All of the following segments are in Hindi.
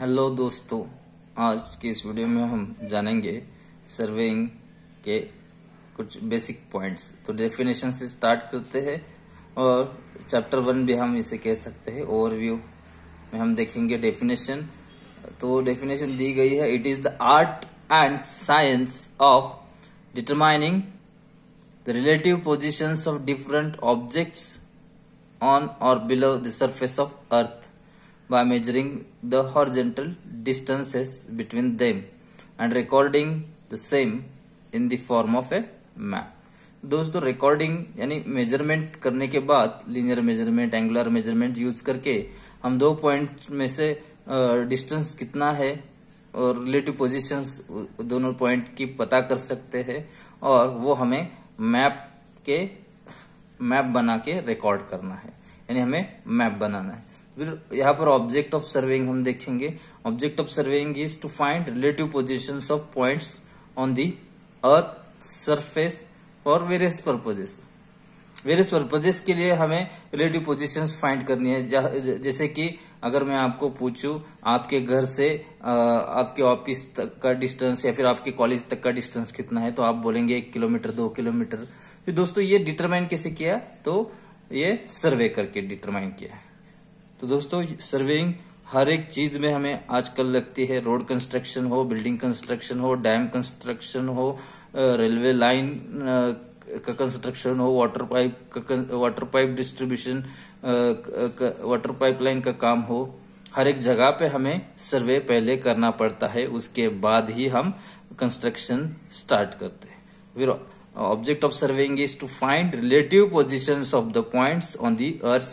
हेलो दोस्तों, आज के इस वीडियो में हम जानेंगे सर्वेइंग के कुछ बेसिक पॉइंट्स तो डेफिनेशन से स्टार्ट करते हैं और चैप्टर वन भी हम इसे कह सकते हैं ओवरव्यू में हम देखेंगे डेफिनेशन तो डेफिनेशन दी गई है it is the art and science of determining the relative positions of different objects on or below the surface of earth by measuring the horizontal distances between them and recording the same in the form of a map. दोस्तों रिकॉर्डिंग यानी मेज़रमेंट करने के बाद linear measurement angular measurement use करके हम दो पॉइंट में से डिस्टेंस कितना है और रिलेटिव पोजीशंस दोनों पॉइंट की पता कर सकते हैं और वो हमें मैप के मैप बना के रिकॉर्ड करना है। यानी हमें मैप बनाना है। फिर यहाँ पर ऑब्जेक्ट ऑफ़ सर्वेइंग हम देखेंगे। Object of surveying is to find relative position of points on the earth surface for various purposes various purposes के लिए हमें रिलेटिव पोजिशंस फाइंड करनी है। जैसे कि अगर मैं आपको पूछूँ, आपके घर से आपके ऑफ़िस तक का डिस्टेंस या फिर आपके कॉलेज तक का डिस्टेंस कितना है तो आप बोलेंगे एक किलोमीटर, दो किलोमीटर। तो दोस्तों, ये डिटरमाइन कैसे किया? तो ये सर्वे करके डिटरमाइन किया है। तो दोस्तों सर्वेइंग हर एक चीज़ में हमें आजकल लगती है रोड कंस्ट्रक्शन हो बिल्डिंग कंस्ट्रक्शन हो डैम कंस्ट्रक्शन हो रेलवे लाइन का कंस्ट्रक्शन हो वाटर पाइप का water pipe distribution water pipeline का काम हो। हर एक जगह पे हमें सर्वे पहले करना पड़ता है, उसके बाद ही हम कंस्ट्रक्शन स्टार्ट करते हैं। फिर object of surveying is to find relative positions of the points on the earth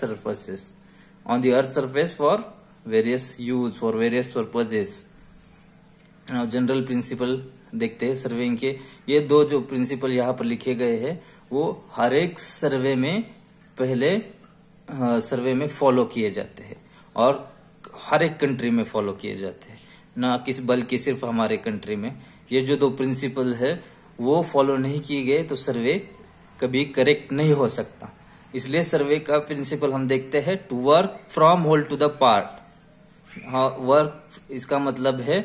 on the earth surface for various use, for various purposes. Now, general principle देखते हैं सर्वेइंग के। ये दो जो प्रिंसिपल यहाँ पर लिखे गए हैं, वो हर एक सर्वे में पहले सर्वे में फॉलो किए जाते हैं और हर एक कंट्री में फॉलो किए जाते हैं। ना किस बल्कि सिर्फ़ हमारे कंट्री में। ये जो दो प्रिंसिपल है, वो फॉलो नहीं किए गए तो सर्वे कभी करेक्ट नहीं हो सकता। इसलिए सर्वे का प्रिंसिपल हम देखते हैं to work from whole to the part work इसका मतलब है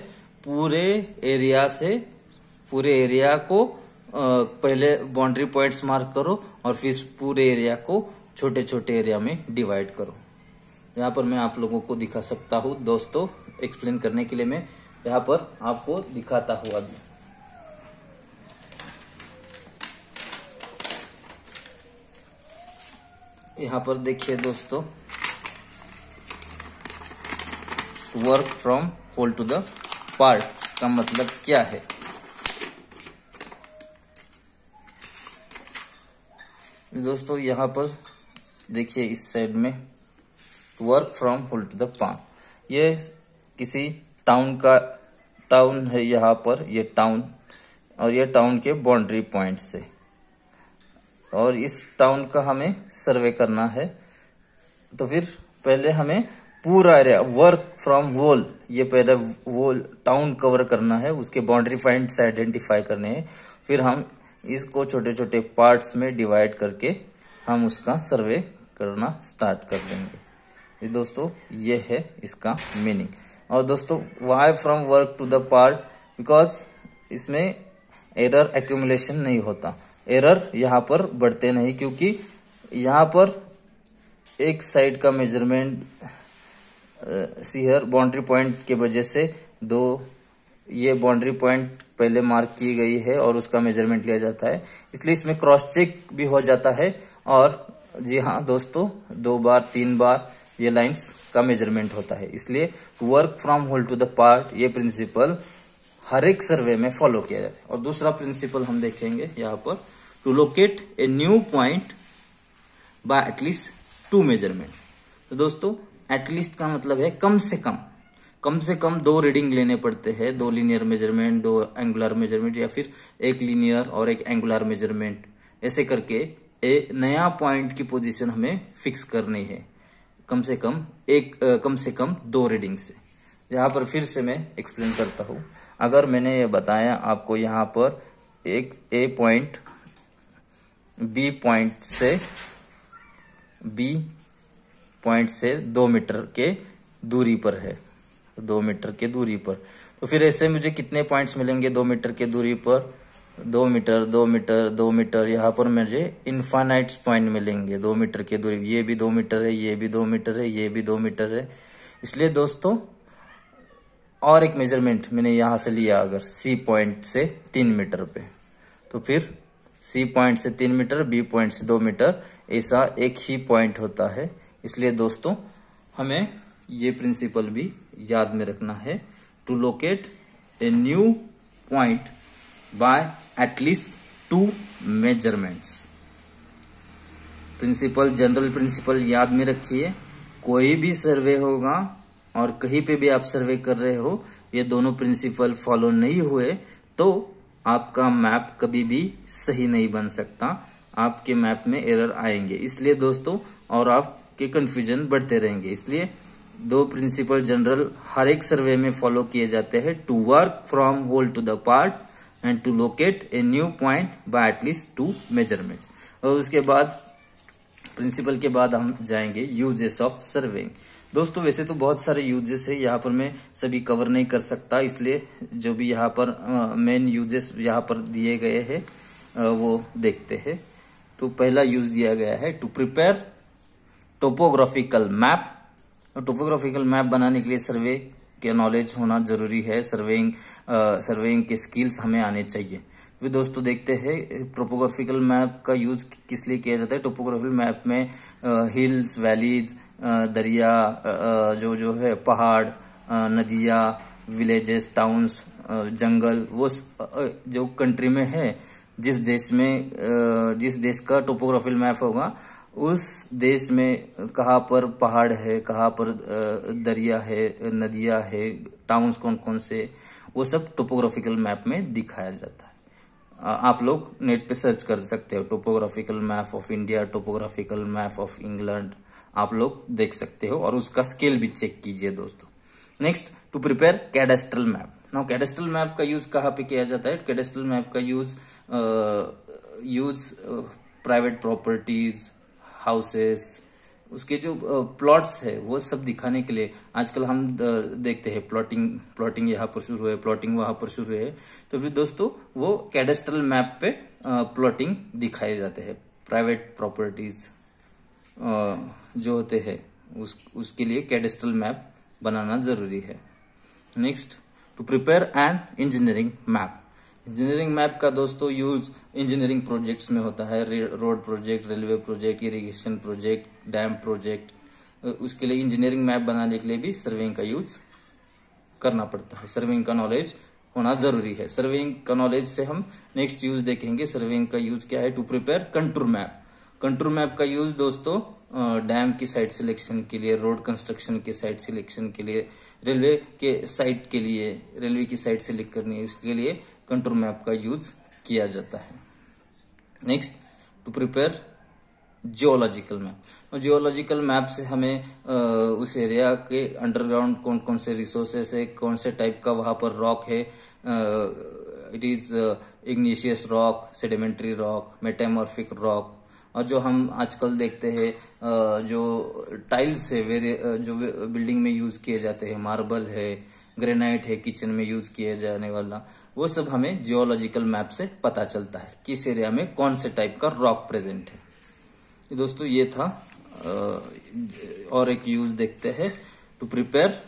पूरे एरिया से, पूरे एरिया को पहले बाउंड्री पॉइंट्स मार्क करो और फिर पूरे एरिया को छोटे छोटे एरिया में डिवाइड करो। यहाँ पर मैं आप लोगों को दिखा सकता हूँ, दोस्तों एक्सप्लेन करने के लिए मैं यहाँ पर आपको दिखाता हूँ अभी। यहाँ पर देखिए दोस्तों work from whole to the part का मतलब क्या है? दोस्तों, यहाँ पर देखिए इस साइड में work from whole to the पान ये किसी टाउन का टाउन है यहाँ पर, ये टाउन और ये टाउन के बाउंड्री पॉइंट से और इस टाउन का हमें सर्वे करना है। तो फिर पहले हमें पूरा एरिया वर्क फ्रॉम वोल ये पहले वोल टाउन कवर करना है, उसके बाउंड्री पॉइंट्स आइडेंटिफाई करने हैं। फिर हम इसको छोटे छोटे पार्ट्स में डिवाइड करके हम उसका सर्वे करना स्टार्ट कर देंगे। ये दोस्तों, ये है इसका मीनिंग और दोस्तों why from work to the part because इसमें एरर एक्यूमुलेशन नहीं होता। एरर यहाँ पर बढ़ते नहीं, क्योंकि यहाँ पर एक साइड का मेज़रमेंट सीहर बाउंड्री पॉइंट के वजह से दो, ये बाउंड्री पॉइंट पहले मार्क की गई है और उसका मेज़रमेंट लिया जाता है। इसलिए इसमें क्रॉस चेक भी हो जाता है और, जी हाँ दोस्तों, दो बार, तीन बार ये लाइंस का मेज़रमेंट होता है। इसलिए work from whole to the part ये प्रिंसिपल हर एक सर्वे में फॉलो किया जाता है। और दूसरा प्रिंसिपल हम देखेंगे यहाँ पर to locate a new point by at least two measurement तो दोस्तों एटलीस्ट का मतलब है कम से कम। कम से कम दो रीडिंग लेने पड़ते हैं दो लीनियर मेज़रमेंट दो एंगुलर मेज़रमेंट या फिर एक लीनियर और एक एंगुलर मेज़रमेंट ऐसे करके ए नया पॉइंट की पोजीशन हमें फिक्स करनी है। कम से कम एक आ, कम से कम दो रीडिंग से। जहाँ पर फिर से मैं एक्सप्लेन करता हूँ। अगर मैंने ये बताया आपको यहाँ पर एक ए पॉइंट बी पॉइंट से बी पॉइंट से दो मीटर के दूरी पर है। दो मीटर के दूरी पर। तो फिर ऐसे मुझे कितने पॉइंट्स मिलेंगे दो मीटर के दूरी पर? दो मीटर दो मीटर दो मीटर, यहाँ पर मुझे इन्फानाइट पॉइंट मिलेंगे दो मीटर के दूरी। ये भी दो मीटर है, ये भी दो मीटर है, ये भी दो मीटर है। इसलिए दोस्तों और एक मेज़रमेंट मैंने यहाँ से लिया अगर सी पॉइंट से तीन मीटर पे। तो फिर सी पॉइंट से तीन मीटर बी पॉइंट से दो मीटर ऐसा एक ही पॉइंट होता है। इसलिए दोस्तों, हमें ये प्रिंसिपल भी याद में रखना है to locate a new point by at least two measurements principle general principle याद में रखिए। कोई भी सर्वे होगा और कहीं पे भी आप सर्वे कर रहे हो, ये दोनों प्रिंसिपल फॉलो नहीं हुए तो आपका मैप कभी भी सही नहीं बन सकता। आपके मैप में एरर आएँगे। इसलिए दोस्तों, और आपके कंफ्यूजन बढ़ते रहेंगे। इसलिए दो प्रिंसिपल जनरल हर एक सर्वे में फॉलो किए जाते हैं। To work from whole to the part and to locate a new point by at least two measurement और उसके बाद प्रिंसिपल के बाद हम जाएँगे यूजेस ऑफ़ सर्वेइंग दोस्तों, वैसे तो बहुत सारे यूजेस है, यहाँ पर मैं सभी कवर नहीं कर सकता, इसलिए जो भी यहाँ पर मेन यूजेस यहाँ पर दिए गए हैं वो देखते हैं। तो पहला यूज़ दिया गया है to prepare topographical map topographical map बनाने के लिए सर्वे के नॉलेज होना ज़रूरी है। सर्वेइंग सर्वेइंग के स्किल्स हमें आने चाहिए। भी दोस्तों देखते हैं टोपोग्राफिकल मैप का यूज़ किस लिए किया जाता है? टोपोग्राफिकल मैप में हिल्स वैलीज दरिया जो जो है, पहाड़ नदियाँ विलेजेस टाउन्स जंगल, वो जो कंट्री में है, जिस देश में जिस देश का टोपोग्राफिकल मैप होगा, उस देश में कहाँ पर पहाड़ है, कहाँ पर दरिया है, नदियाँ है टाउन्स कौन कौन से, वो सब टोपोग्राफिकल मैप में दिखाया जाता है। आप लोग नेट पे सर्च कर सकते हो, topographical map of India, topographical map of England, आप लोग देख सकते हो और उसका स्केल भी चेक कीजिए दोस्तों। Next, to prepare cadastral map. Now, cadastral map का यूज़ कहाँ पे किया जाता है? कैडेस्ट्रल मैप का use use private properties, houses उसके जो प्लॉट्स है, वो सब दिखाने के लिए आजकल हम देखते हैं प्लॉटिंग प्लॉटिंग यहाँ पर शुरू है प्लॉटिंग वहाँ पर शुरू है। तो फिर दोस्तों, वो कैडेस्ट्रल मैप पे प्लॉटिंग दिखाए जाते हैं। प्राइवेट प्रॉपर्टीज़ जो होते हैं, उस, उसके लिए कैडेस्ट्रल मैप बनाना ज़रूरी है। Next to prepare an engineering map engineering map का दोस्तों यूज़ इंजीनियरिंग प्रोजेक्ट्स में होता है। Road project railway project irrigation project dam project उसके लिए इंजीनियरिंग मैप बनाने के लिए भी सर्वेइंग का यूज़ करना पड़ता है। सर्वेइंग का नॉलेज होना ज़रूरी है। सर्वेइंग का नॉलेज से हम नेक्स्ट यूज़ देखेंगे। सर्वेइंग का यूज़ क्या है? To prepare contour map contour map का यूज़ दोस्तों डैम की साइट सिलेक्शन के लिए रोड कंस्ट्रक्शन के साइट सिलेक्शन के लिए रेलवे के साइट के लिए रेलवे की साइट सिलेक्ट करनी है, उसके लिए कंटूर मैप का यूज़ किया जाता है। Next to prepare geological map geological map से हमें आ, उस एरिया के अंडरग्राउंड कौन कौन से रिसोर्सेस है कौन से टाइप का वहाँ पर रॉक है it is igneous rock sedimentary rock metamorphic rock और जो हम आजकल देखते हैं जो टाइल्स है, वेरे जो बिल्डिंग में यूज़ किए जाते हैं मार्बल है ग्रेनाइट है किचन में यूज़ किया जाने वाला, वो सब हमें जियोलॉजिकल मैप से पता चलता है, किस एरिया में कौन से टाइप का रॉक प्रेजेंट है। दोस्तों, ये था और एक यूज़ देखते हैं to prepare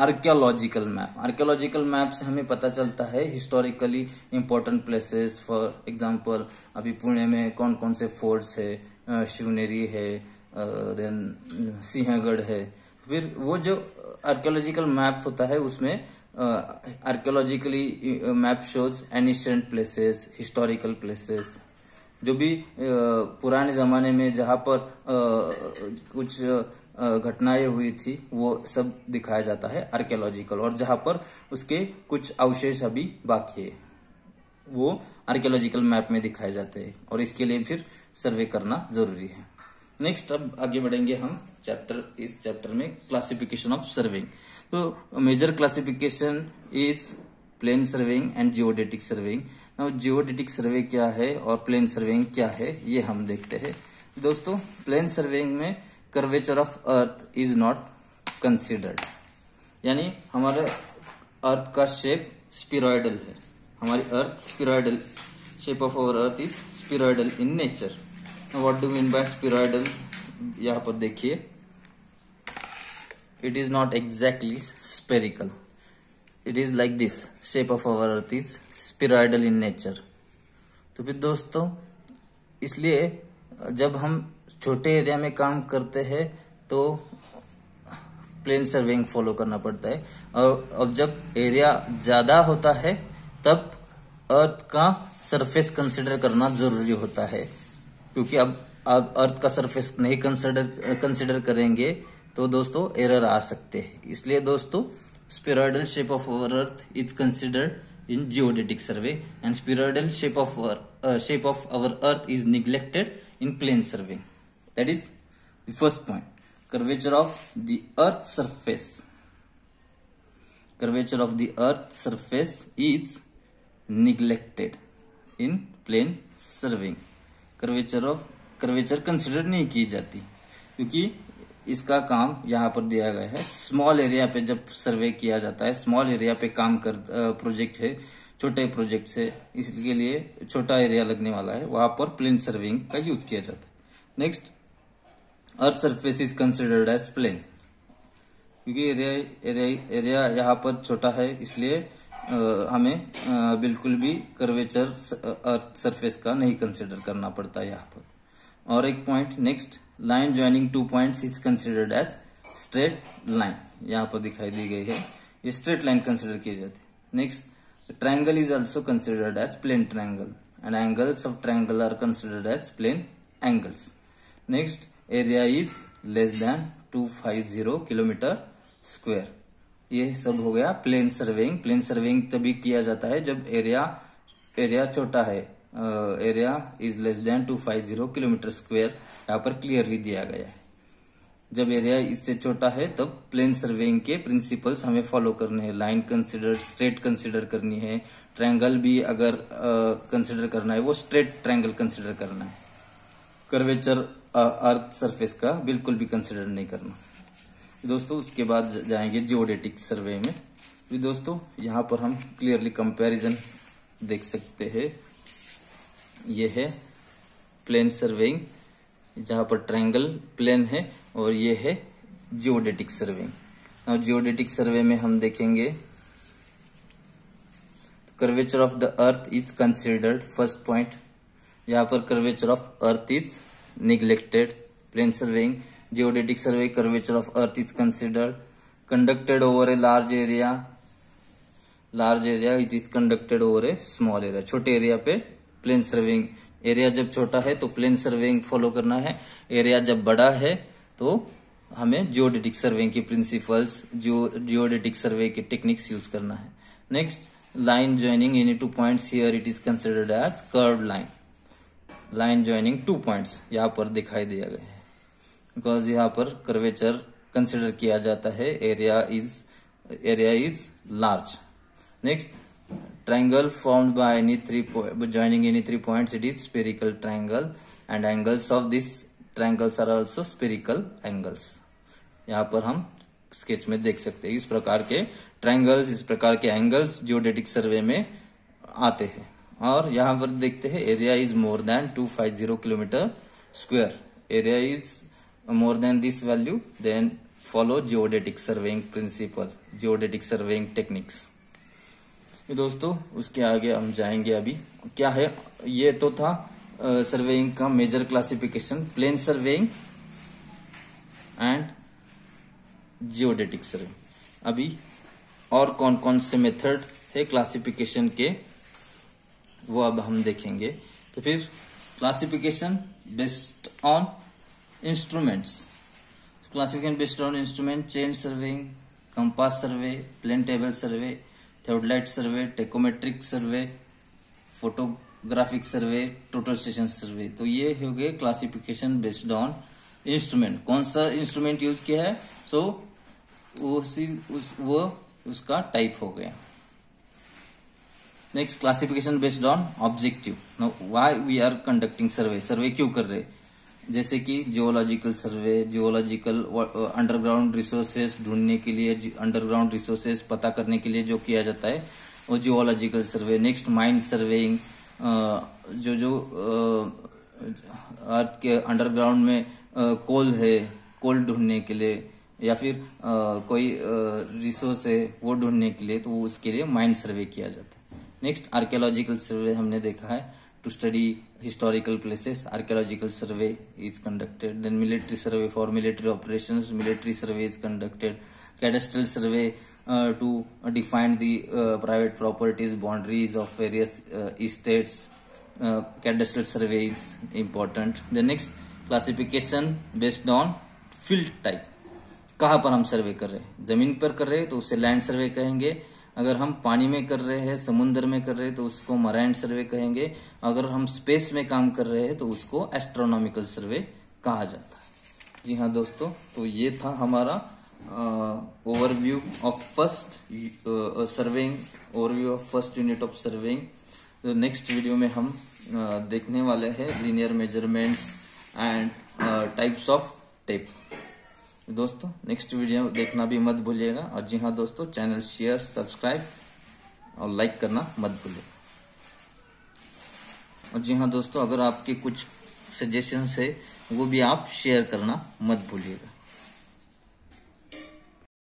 archaeological map archaeological map से हमें पता चलता है historically important places for example अभी पुणे में कौन कौन से फोर्ट्स है शिवनेरी है देन सिंहगढ़ है। फिर वो जो आर्कियोलॉजिकल मैप होता है, उसमें archaeologically map shows ancient places historical places जो भी पुराने जमाने में जहाँ पर कुछ घटनाएँ हुई थी, वो सब दिखाया जाता है आर्कियोलॉजिकल और जहाँ पर उसके कुछ अवशेष अभी बाकी है। वो आर्कियोलॉजिकल मैप में दिखाए जाते हैं, और इसके लिए फिर सर्वे करना ज़रूरी है। नेक्स्ट अब आगे बढ़ेंगे हम चैप्टर इस चैप्टर में क्लासिफिकेशन ऑफ़ सर्विंग तो major classification is plane surveying and geodetic surveying now geodetic survey क्या है और प्लेन सर्वेइंग क्या है, ये हम देखते हैं। दोस्तों प्लेन सर्वेइंग में curvature of earth is not considered यानी हमारे अर्थ का शेप स्पिरोइडल है। हमारी earth spheroidal shape of our earth is spheroidal in nature what do mean by spheroidal यहाँ पर देखिए। It is not exactly spherical. It is like this. Shape of our earth is spheroidal in nature. तो फिर दोस्तों, इसलिए जब हम छोटे एरिया में काम करते हैं तो प्लेन सर्वेइंग फॉलो करना पड़ता है। और अब जब एरिया ज़्यादा होता है, तब अर्थ का सरफेस कंसिडर करना ज़रूरी होता है। क्योंकि अब अब अर्थ का सरफेस नहीं कंसिडर कंसिडर करेंगे तो दोस्तों एरर आ सकते हैं। इसलिए दोस्तों spheroidal shape of our earth is considered in geodetic survey and spheroidal shape of shape of our earth is neglected in plane survey that is the first point curvature of the earth surface. Curvature of the earth surface is neglected in plane surveying. Curvature of, curvature consider नहीं की जाती, क्योंकि इसका काम यहाँ पर दिया गया है। स्मॉल एरिया पे जब सर्वे किया जाता है स्मॉल एरिया पे काम कर प्रोजेक्ट है, छोटे प्रोजेक्ट से, इसके लिए छोटा एरिया लगने वाला है, वहाँ पर प्लेन सर्विंग का यूज़ किया जाता है। Next earth surface is considered as plane क्योंकि एरिया एरिया एरिया यहाँ पर छोटा है इसलिए आ, हमें आ, बिल्कुल भी कर्वेचर अर्थ सरफेस का नहीं कंसिडर करना पड़ता यहाँ पर। और एक point next line joining two points is considered as straight line यहाँ पर दिखाई दी गई है। ये स्ट्रेट लाइन कंसिडर की जाती है। Next triangle is also considered as plane triangle and angles of triangle are considered as plane angles next area is less than 250 kilometre square ये सब हो गया प्लेन सर्वेइंग प्लेन सर्वेइंग तभी किया जाता है जब एरिया एरिया छोटा है area is less than 250 kilometre square यहाँ पर क्लियरली दिया गया है। जब एरिया इससे छोटा है, तब प्लेन सर्वेइंग के प्रिंसिपल्स हमें फॉलो करने हैं। लाइन कंसिडर स्ट्रेट कंसिडर करनी है। ट्रायंगल भी अगर कंसिडर करना है, वो स्ट्रेट ट्रायंगल कंसिडर करना है। कर्वेचर अर्थ सरफेस का बिल्कुल भी कंसिडर नहीं करना। दोस्तों, उसके बाद जाएँगे जियोडेटिक सर्वे में। भी दोस्तों, यहाँ पर हम क्लियरली कंपैरिजन देख सकते हैं। ये है प्लेन सर्वेइंग जहाँ पर ट्रायंगल प्लेन है और ये है जियोडेटिक सर्वेइंग जियोडेटिक सर्वे में हम देखेंगे curvature of the earth is considered first point यहाँ पर curvature of earth is neglected plane surveying geodetic survey curvature of earth is considered conducted over a large area large area it is conducted over a small area छोटे एरिया पे प्लेन सर्वेइंग एरिया जब छोटा है तो प्लेन सर्वेइंग फॉलो करना है. एरिया जब बड़ा है तो हमें जियोडेटिक सर्वेइंग के प्रिंसिपल्स जियो जियोडेटिक सर्वे के टेक्निक्स यूज़ करना है. Next line joining any two points here it is considered as curve line line joining two points यहाँ पर दिखाई दिया गया है। बिकॉज़ यहाँ पर कर्वेचर कंसिडर किया जाता है area is area is large next triangle formed by any three joining any three points, it is spherical triangle and angles of this triangles are also spherical angles. यहाँ पर हम स्केच में देख सकते हैं। इस प्रकार के ट्रायंगल्स इस प्रकार के एंगल्स जियोडेटिक सर्वे में आते हैं। और यहाँ पर देखते हैं area is more than 250 kilometre square area is more than this value then follow geodetic surveying principle geodetic surveying techniques दोस्तों, उसके आगे हम जाएँगे अभी। क्या है? ये तो था सर्वेइंग का major classification plane surveying and geodetic survey अभी और कौन कौन से मेथड थे क्लासिफिकेशन के? वो अब हम देखेंगे। तो फिर classification based on instruments classification based on instrument chain surveying compass survey plane table survey theodolite survey tacheometric survey photographic survey total station survey तो ये हो गए क्लासिफिकेशन बेस्ड ऑन इंस्ट्रूमेंट कौन सा इंस्ट्रूमेंट यूज़ किया है? सो so, उसी उस वो उसका टाइप हो गया। Next classification based on objective why we are conducting survey survey क्यों कर रहे? जैसे कि geological survey geological underground resources ढूँढने के लिए अंडरग्राउंड रिसोर्सेस पता करने के लिए जो किया जाता है वो geological survey next mine surveying जो जो अर्थ के अंडरग्राउंड में कोल है कोल ढूँढने के लिए या फिर आ, कोई रिसोर्स है वो ढूँढने के लिए तो उसके लिए माइंड सर्वे किया जाता है। नेक्स्ट आर्कियोलॉजिकल सर्वे हमने देखा है to study historical places archaeological survey is conducted then military survey for military operation military survey is conducted cadastral survey to defined the private properties boundaries of various states cadastral survey is important. The next, classification based on field type. कहाँ पर हम सर्वे कर रहे हैं? ज़मीन पर कर रहे हैं तो उसे लैंड सर्वे कहेंगे. अगर हम पानी में कर रहे हैं समुन्द्र में कर रहे हैं तो उसको मराइन सर्वे कहेंगे। अगर हम स्पेस में काम कर रहे हैं तो उसको एस्ट्रोनॉमिकल सर्वे कहा जाता है। जी हाँ दोस्तों तो ये था हमारा overview of first surveying overview of first unit of surveying next video में हम uh, देखने वाले हैं linear measurements and types of tape दोस्तों नेक्स्ट वीडियो देखना भी मत भूलिएगा। और जी हाँ दोस्तों चैनल शेयर सब्सक्राइब और लाइक करना मत भूलिएगा। और जी हाँ दोस्तों, अगर आपके कुछ सजेशन है, वो भी आप शेयर करना मत भूलिएगा।